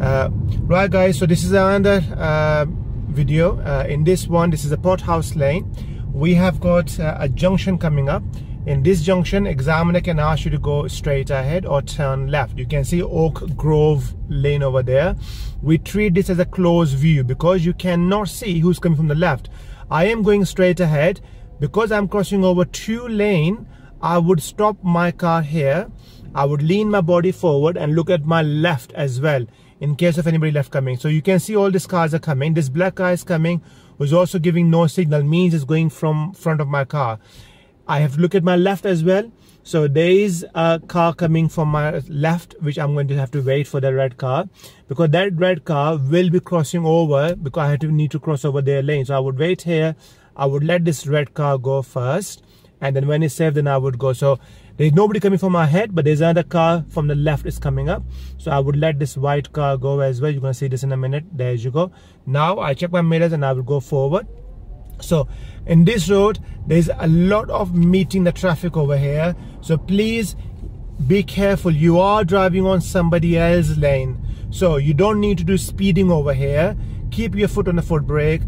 uh, right guys so this is another uh, video. Uh, in this one this is a Pothouse lane. We have got uh, a junction coming up. In this junction examiner can ask you to go straight ahead or turn left. You can see oak grove lane over there. We treat this as a close view because you cannot see who's coming from the left. I am going straight ahead. Because i'm crossing over two lane i would stop my car here i would lean my body forward and look at my left as well in case of anybody left coming so you can see all these cars are coming this black car is coming who's also giving no signal means it's going from front of my car I have to look at my left as well. So there is a car coming from my left, which I'm going to have to wait for the red car because that red car will be crossing over because I have to need to cross over their lane. So I would wait here. I would let this red car go first. And then when it's safe, then I would go. So there's nobody coming from my head, but there's another car from the left is coming up. So I would let this white car go as well. You're to see this in a minute. There you go. Now I check my mirrors and I will go forward so in this road there's a lot of meeting the traffic over here so please be careful you are driving on somebody else's lane so you don't need to do speeding over here keep your foot on the foot brake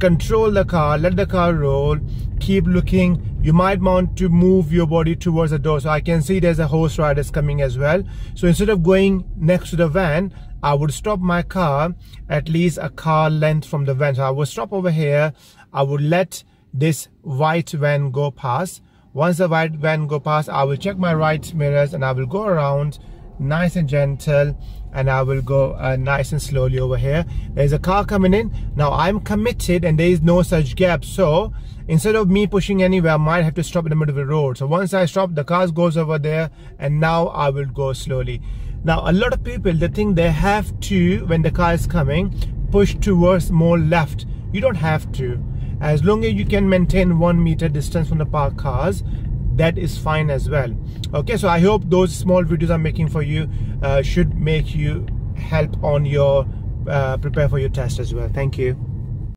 control the car let the car roll keep looking. You might want to move your body towards the door. So i can see there's a horse riders coming as well. So instead of going next to the van i would stop my car at least a car length from the van. So i would stop over here. I would let this white van go past. Once the white van go past, I will check my right mirrors and I will go around nice and gentle and I will go uh, nice and slowly over here. There's a car coming in. Now I'm committed and there is no such gap. So instead of me pushing anywhere, I might have to stop in the middle of the road. So once I stop, the car goes over there and now I will go slowly. Now a lot of people, they think they have to, when the car is coming, push towards more left. You don't have to as long as you can maintain one meter distance from the parked cars that is fine as well. Okay so i hope those small videos i'm making for you uh, should make you help on your uh, prepare for your test as well. Thank you